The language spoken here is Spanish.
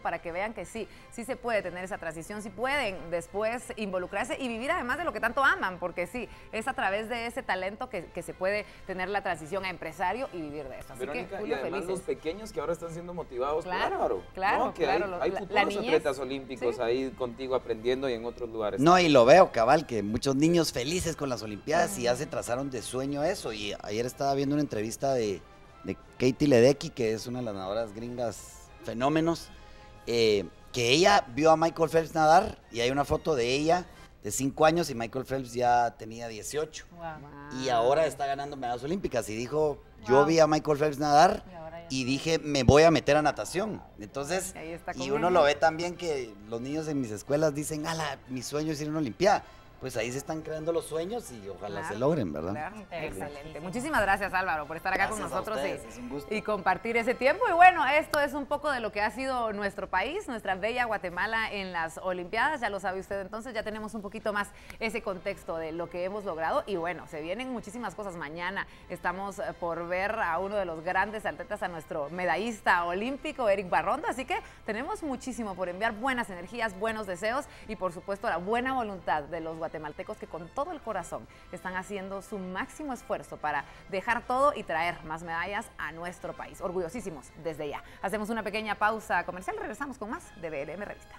para que vean que sí, sí se puede tener esa transición, sí pueden después involucrarse y vivir además de lo que tanto aman, porque sí, es a través de ese talento que, se puede tener la transición a empresario y vivir de eso. Así que, Julio, y además los pequeños que ahora están siendo motivados claro, Claro, que claro. Hay, futuros atletas olímpicos ahí contigo aprendiendo y en otros lugares. No, y lo veo, cabal, que muchos niños felices con las Olimpiadas y ya se trazaron de sueño eso. Y ayer estaba viendo una entrevista de, de Katie Ledecky, que es una de las nadadoras gringas fenómenos, eh, que ella vio a Michael Phelps nadar y hay una foto de ella de 5 años y Michael Phelps ya tenía 18. Y ahora está ganando medallas olímpicas. Y dijo, yo vi a Michael Phelps nadar y, dije, me voy a meter a natación. Entonces, y uno lo ve también que los niños en mis escuelas dicen, ala, mi sueño es ir a una olimpiada pues ahí se están creando los sueños y ojalá se logren, ¿verdad? Excelente. Muchísimas gracias Álvaro por estar acá con nosotros y, compartir ese tiempo. Y bueno, esto es un poco de lo que ha sido nuestro país, nuestra bella Guatemala en las Olimpiadas, ya lo sabe usted entonces, ya tenemos un poquito más ese contexto de lo que hemos logrado y bueno, se vienen muchísimas cosas. Mañana estamos eh, por ver a uno de los grandes atletas, a nuestro medallista olímpico, Eric Barrondo, así que tenemos muchísimo por enviar buenas energías, buenos deseos y por supuesto la buena voluntad de los guatemaltecos guatemaltecos que con todo el corazón están haciendo su máximo esfuerzo para dejar todo y traer más medallas a nuestro país. Orgullosísimos desde ya. Hacemos una pequeña pausa comercial, regresamos con más de BLM Revista.